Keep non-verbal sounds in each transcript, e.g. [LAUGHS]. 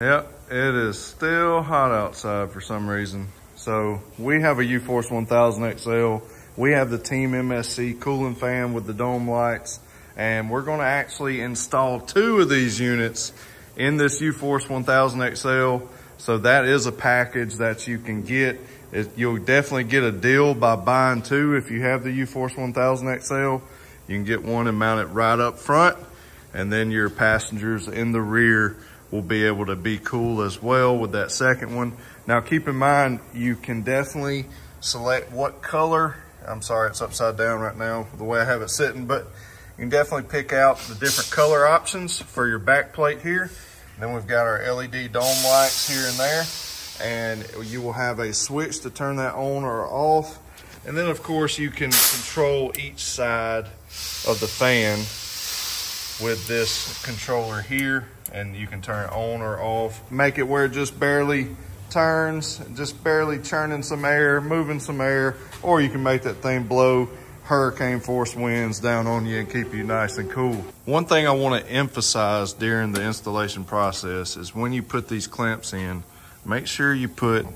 Yep, it is still hot outside for some reason. So we have a UForce 1000 XL. We have the Team MSC cooling fan with the dome lights. And we're gonna actually install two of these units in this UForce 1000 XL. So that is a package that you can get. It, you'll definitely get a deal by buying two if you have the UForce 1000 XL. You can get one and mount it right up front. And then your passengers in the rear will be able to be cool as well with that second one. Now keep in mind, you can definitely select what color. I'm sorry, it's upside down right now, the way I have it sitting, but you can definitely pick out the different color options for your back plate here. Then we've got our LED dome lights here and there, and you will have a switch to turn that on or off. And then of course you can control each side of the fan with this controller here and you can turn it on or off. Make it where it just barely turns, just barely churning some air, moving some air, or you can make that thing blow hurricane force winds down on you and keep you nice and cool. One thing I want to emphasize during the installation process is when you put these clamps in, make sure you put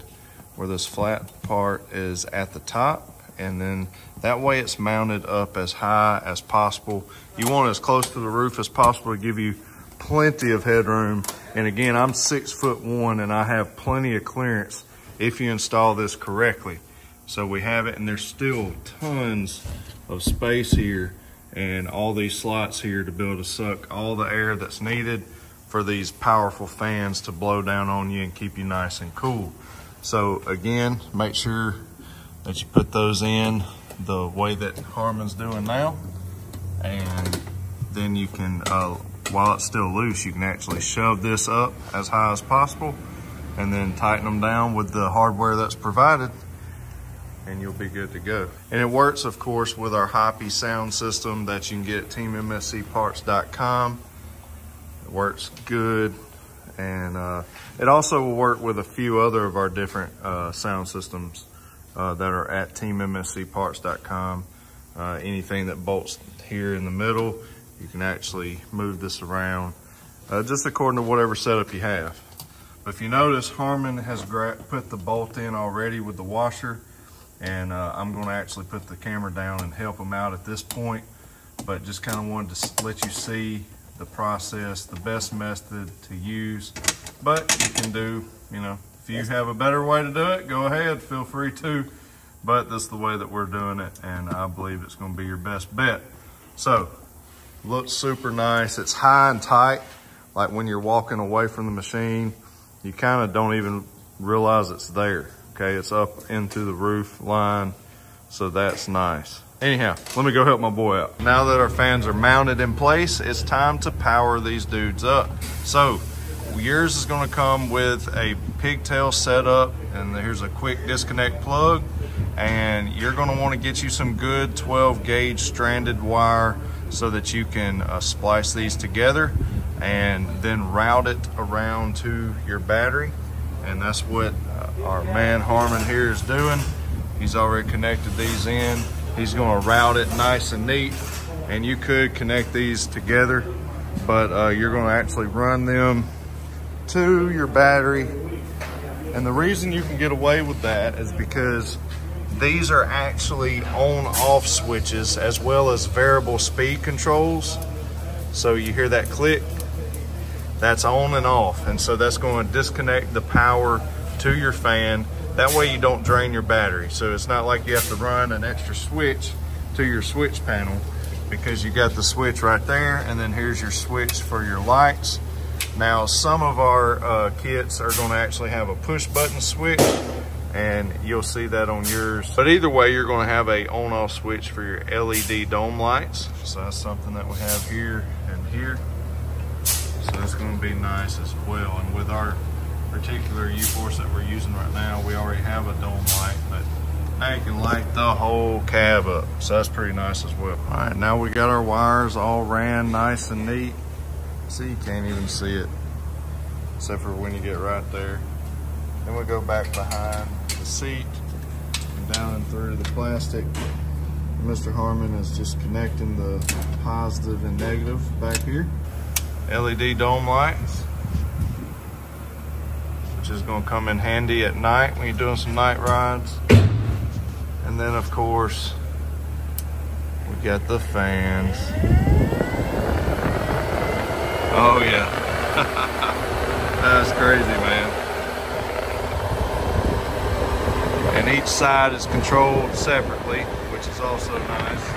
where this flat part is at the top and then that way it's mounted up as high as possible. You want as close to the roof as possible to give you plenty of headroom. And again, I'm six foot one and I have plenty of clearance if you install this correctly. So we have it and there's still tons of space here and all these slots here to be able to suck all the air that's needed for these powerful fans to blow down on you and keep you nice and cool. So again, make sure that you put those in the way that Harmon's doing now. And then you can uh, while it's still loose, you can actually shove this up as high as possible and then tighten them down with the hardware that's provided and you'll be good to go. And it works, of course, with our Hoppy sound system that you can get at teammscparts.com. It works good. And uh, it also will work with a few other of our different uh, sound systems uh, that are at teammscparts.com. Uh, anything that bolts here in the middle, you can actually move this around uh, just according to whatever setup you have. But if you notice, Harmon has put the bolt in already with the washer and uh, I'm going to actually put the camera down and help him out at this point. But just kind of wanted to let you see the process, the best method to use. But you can do, you know, if you have a better way to do it, go ahead, feel free to. But this is the way that we're doing it, and I believe it's going to be your best bet. So looks super nice. It's high and tight, like when you're walking away from the machine, you kind of don't even realize it's there. Okay, it's up into the roof line, so that's nice. Anyhow, let me go help my boy out. Now that our fans are mounted in place, it's time to power these dudes up. So yours is gonna come with a pigtail setup and here's a quick disconnect plug and you're gonna wanna get you some good 12 gauge stranded wire so that you can uh, splice these together and then route it around to your battery. And that's what uh, our man Harmon here is doing. He's already connected these in. He's gonna route it nice and neat. And you could connect these together, but uh, you're gonna actually run them to your battery. And the reason you can get away with that is because these are actually on off switches as well as variable speed controls. So you hear that click, that's on and off. And so that's going to disconnect the power to your fan. That way you don't drain your battery. So it's not like you have to run an extra switch to your switch panel because you got the switch right there and then here's your switch for your lights. Now some of our uh, kits are going to actually have a push button switch and you'll see that on yours. But either way, you're gonna have a on-off switch for your LED dome lights. So that's something that we have here and here. So that's gonna be nice as well. And with our particular U-Force that we're using right now, we already have a dome light, but now you can light the whole cab up. So that's pretty nice as well. All right, now we got our wires all ran nice and neat. See, you can't even see it, except for when you get right there. Then we go back behind the seat and down and through the plastic. Mr. Harmon is just connecting the positive and negative back here. LED dome lights. which is gonna come in handy at night when you're doing some night rides. And then of course, we got the fans. Oh yeah. [LAUGHS] That's crazy, man. And each side is controlled separately, which is also nice.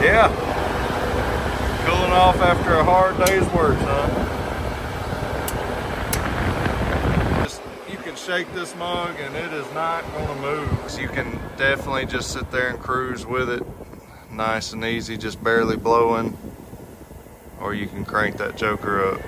Yeah. Cooling off after a hard day's work, son. Just, you can shake this mug and it is not gonna move. So you can definitely just sit there and cruise with it. Nice and easy, just barely blowing. Or you can crank that joker up.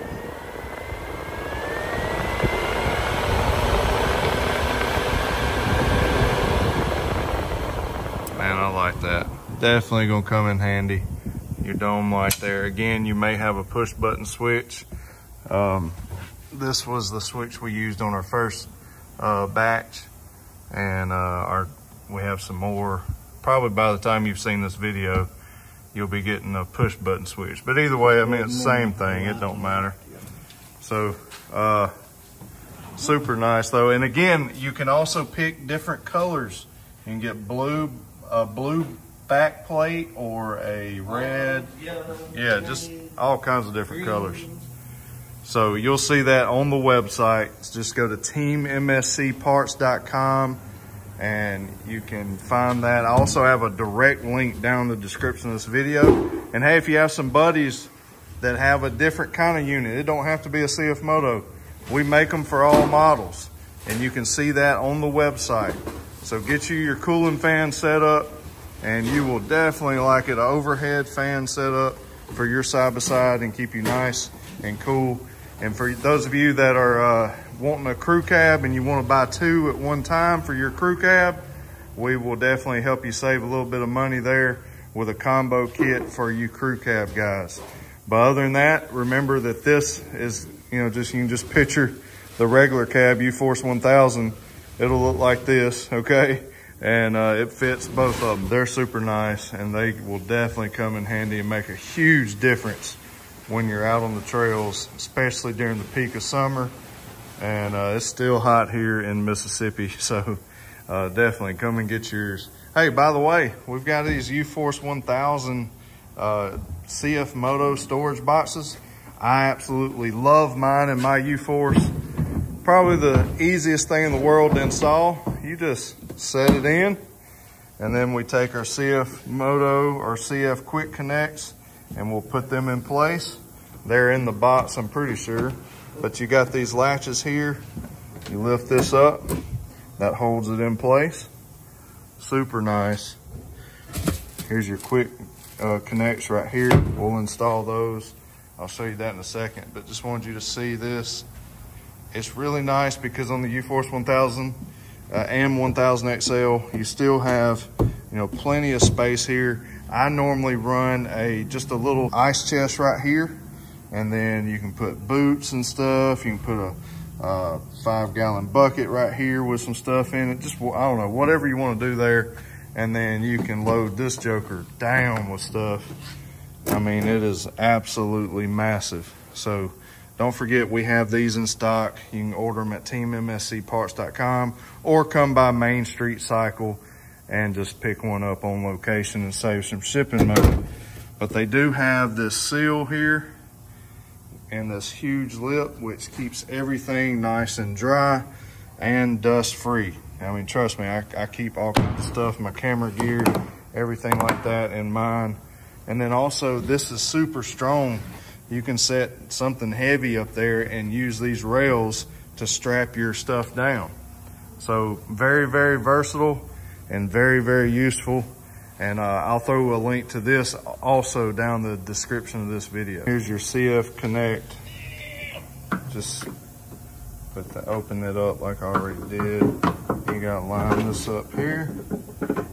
Man, I like that definitely gonna come in handy. Your dome light there. Again, you may have a push button switch. Um, this was the switch we used on our first uh, batch and uh, our we have some more. Probably by the time you've seen this video, you'll be getting a push button switch. But either way, I mean, it's the same thing. It don't matter. So, uh, super nice though. And again, you can also pick different colors. You can get blue, a blue back plate or a red. Yeah, just all kinds of different colors. So you'll see that on the website. Just go to teammscparts.com and you can find that. I also have a direct link down in the description of this video. And hey, if you have some buddies that have a different kind of unit, it don't have to be a CF Moto. We make them for all models and you can see that on the website. So get you your cooling fan set up and you will definitely like it. An overhead fan setup for your side by side and keep you nice and cool. And for those of you that are uh, wanting a crew cab and you want to buy two at one time for your crew cab, we will definitely help you save a little bit of money there with a combo kit for you crew cab guys. But other than that, remember that this is, you know, just you can just picture the regular cab U-Force 1000. It'll look like this, okay? And uh, it fits both of them. They're super nice and they will definitely come in handy and make a huge difference when you're out on the trails, especially during the peak of summer. And uh, it's still hot here in Mississippi, [LAUGHS] so uh, definitely come and get yours. Hey, by the way, we've got these U-Force 1000 uh, CF Moto storage boxes. I absolutely love mine and my U-Force. Probably the easiest thing in the world to install. You just set it in, and then we take our CF Moto or CF Quick Connects and we'll put them in place. They're in the box, I'm pretty sure. But you got these latches here. You lift this up, that holds it in place. Super nice. Here's your quick uh, connects right here. We'll install those. I'll show you that in a second, but just wanted you to see this. It's really nice because on the U-Force 1000, uh, and 1000 XL, you still have, you know, plenty of space here. I normally run a just a little ice chest right here, and then you can put boots and stuff. You can put a five gallon bucket right here with some stuff in it. Just, I don't know, whatever you want to do there. And then you can load this joker down with stuff. I mean, it is absolutely massive. So don't forget, we have these in stock. You can order them at teammscparts.com or come by Main Street Cycle and just pick one up on location and save some shipping money. But they do have this seal here and this huge lip, which keeps everything nice and dry and dust free. I mean, trust me, I, I keep all the stuff, my camera gear, everything like that in mine. And then also, this is super strong you can set something heavy up there and use these rails to strap your stuff down. So very, very versatile and very, very useful. And uh, I'll throw a link to this also down the description of this video. Here's your CF Connect. Just put the, open it up like I already did. You gotta line this up here.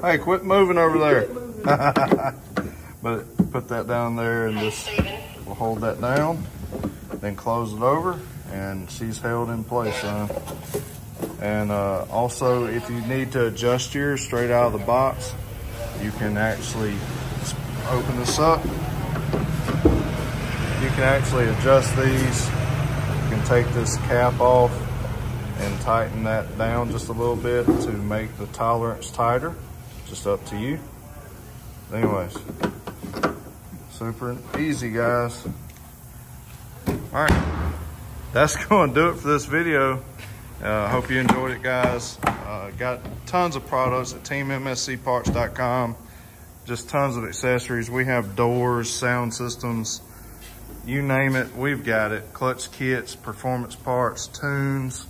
Hey, quit moving over there. [LAUGHS] but put that down there and just We'll hold that down, then close it over, and she's held in place. And uh, also, if you need to adjust yours straight out of the box, you can actually open this up. You can actually adjust these. You can take this cap off and tighten that down just a little bit to make the tolerance tighter. Just up to you. Anyways, super easy, guys. All right, that's [LAUGHS] going to do it for this video. I uh, hope you enjoyed it, guys. Uh, got tons of products at teammscparts.com. Just tons of accessories. We have doors, sound systems, you name it, we've got it. Clutch kits, performance parts, tunes,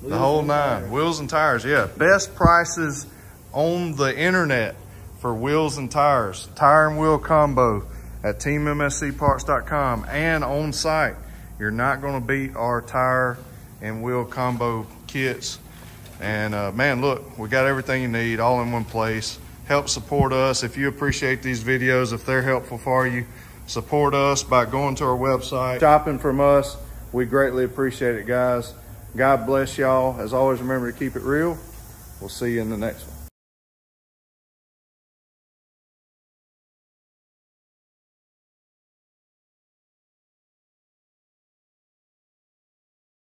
Wheels the whole nine. Tires. Wheels and tires, yeah. Best prices on the internet for wheels and tires. Tire and wheel combo at teammscparts.com and on site. You're not going to beat our tire and wheel combo kits. And uh, man, look, we got everything you need all in one place. Help support us. If you appreciate these videos, if they're helpful for you, support us by going to our website, shopping from us. We greatly appreciate it, guys. God bless y'all. As always, remember to keep it real. We'll see you in the next one.